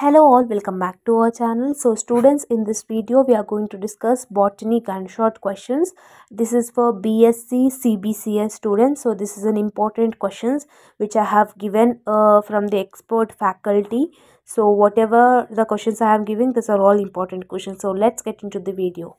Hello all, welcome back to our channel. So students, in this video we are going to discuss botany and short questions. This is for BSc CBCS students. So this is an important questions which I have given uh, from the expert faculty. So whatever the questions I am giving these are all important questions. So let's get into the video.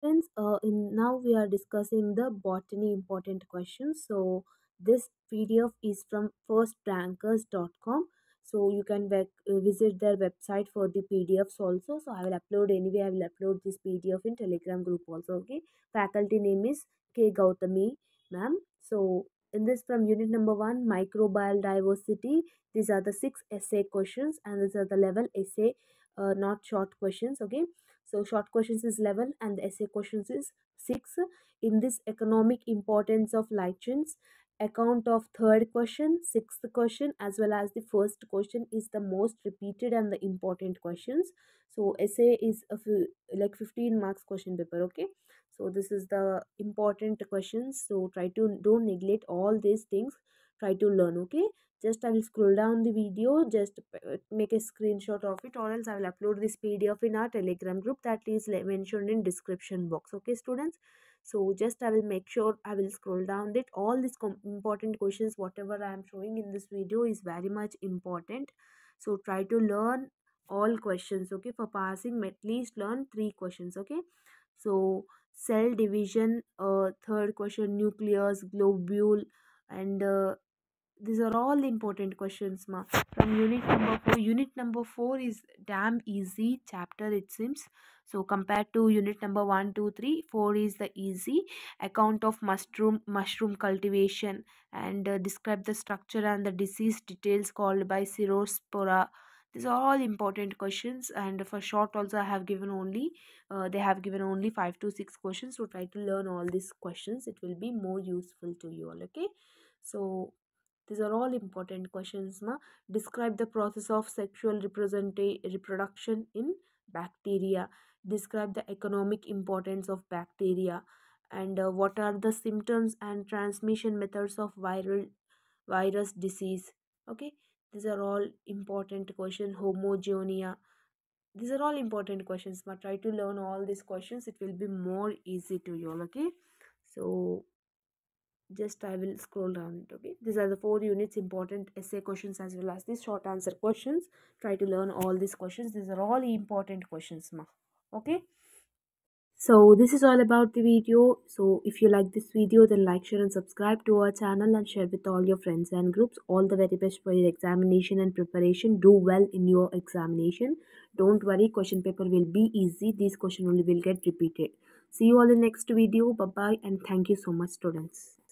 Friends, uh, in now we are discussing the botany important questions. So this PDF is from firstrankers.com so you can uh, visit their website for the pdfs also. So i will upload anyway i will upload this pdf in telegram group also okay? Faculty name is k. Gautami ma'am. So in this from unit number one microbial diversity. These are the six essay questions and these are the level essay uh, not short questions okay? So short questions is 11 and the essay questions is 6 in this economic importance of lichens account of third question sixth question as well as the first question is the most repeated and the important questions. So essay is a few, like 15 marks question paper okay? So this is the important questions. So try to don't neglect all these things. Try to learn okay? Just i will scroll down the video. Just make a screenshot of it or else i will upload this pdf in our telegram group that is mentioned in description box okay students so just i will make sure i will scroll down that all these important questions whatever i am showing in this video is very much important. So try to learn all questions okay? For passing at least learn three questions okay? So cell division uh third question nucleus globule and uh, these are all important questions ma. From unit number 4 unit number 4 is damn easy chapter it seems. So compared to unit number 1 2 3 4 is the easy account of mushroom mushroom cultivation and uh, describe the structure and the disease details called by Cercospora these are all important questions and for short also i have given only uh, they have given only five to six questions. So try to learn all these questions it will be more useful to you all okay? So these are all important questions ma describe the process of sexual reproduction in bacteria. Describe the economic importance of bacteria. And uh, what are the symptoms and transmission methods of viral virus disease? Okay? These are all important questions homogeneia these are all important questions but try to learn all these questions. It will be more easy to you okay? So just i will scroll down it okay? These are the four units important essay questions as well as these short answer questions. Try to learn all these questions. These are all important questions ma okay? So this is all about the video. So if you like this video then like share and subscribe to our channel and share with all your friends and groups. All the very best for your examination and preparation. Do well in your examination. Don't worry question paper will be easy. These question only will get repeated. See you all in next video. Bye bye and thank you so much students